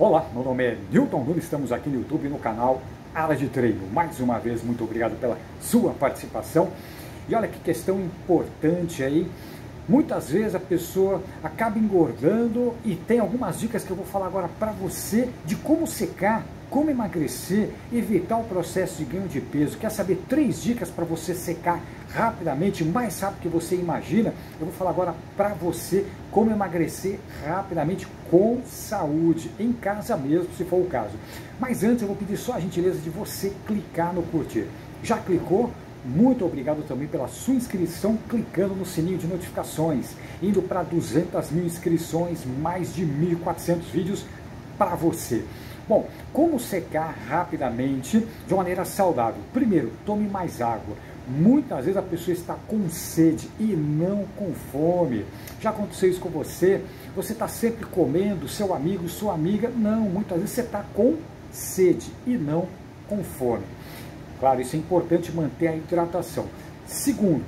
Olá, meu nome é Newton Nunes, estamos aqui no YouTube no canal Área de Treino. Mais uma vez, muito obrigado pela sua participação. E olha que questão importante aí. Muitas vezes a pessoa acaba engordando e tem algumas dicas que eu vou falar agora para você de como secar como emagrecer, evitar o processo de ganho de peso. Quer saber três dicas para você secar rapidamente, mais rápido que você imagina? Eu vou falar agora para você como emagrecer rapidamente com saúde, em casa mesmo, se for o caso. Mas antes eu vou pedir só a gentileza de você clicar no curtir. Já clicou? Muito obrigado também pela sua inscrição, clicando no sininho de notificações, indo para 200 mil inscrições, mais de 1.400 vídeos para você. Bom, como secar rapidamente de uma maneira saudável? Primeiro, tome mais água. Muitas vezes a pessoa está com sede e não com fome. Já aconteceu isso com você? Você está sempre comendo, seu amigo, sua amiga? Não, muitas vezes você está com sede e não com fome. Claro, isso é importante manter a hidratação. Segundo,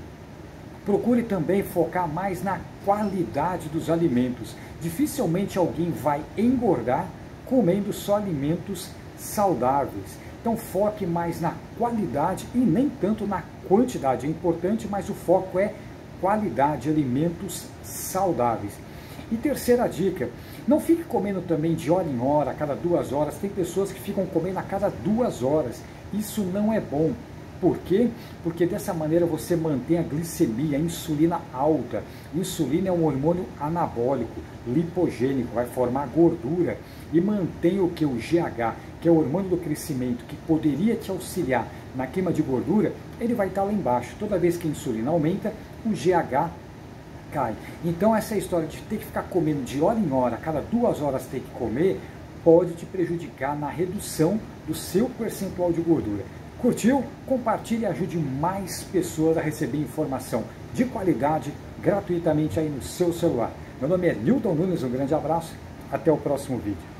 procure também focar mais na qualidade dos alimentos. Dificilmente alguém vai engordar comendo só alimentos saudáveis. Então foque mais na qualidade e nem tanto na quantidade. É importante, mas o foco é qualidade, alimentos saudáveis. E terceira dica, não fique comendo também de hora em hora, a cada duas horas. Tem pessoas que ficam comendo a cada duas horas. Isso não é bom. Por quê? Porque dessa maneira você mantém a glicemia, a insulina alta. Insulina é um hormônio anabólico, lipogênico, vai formar gordura e mantém o que? O GH, que é o hormônio do crescimento, que poderia te auxiliar na queima de gordura, ele vai estar lá embaixo. Toda vez que a insulina aumenta, o GH cai. Então essa história de ter que ficar comendo de hora em hora, cada duas horas ter que comer, pode te prejudicar na redução do seu percentual de gordura. Curtiu? Compartilhe e ajude mais pessoas a receber informação de qualidade gratuitamente aí no seu celular. Meu nome é Newton Nunes, um grande abraço, até o próximo vídeo.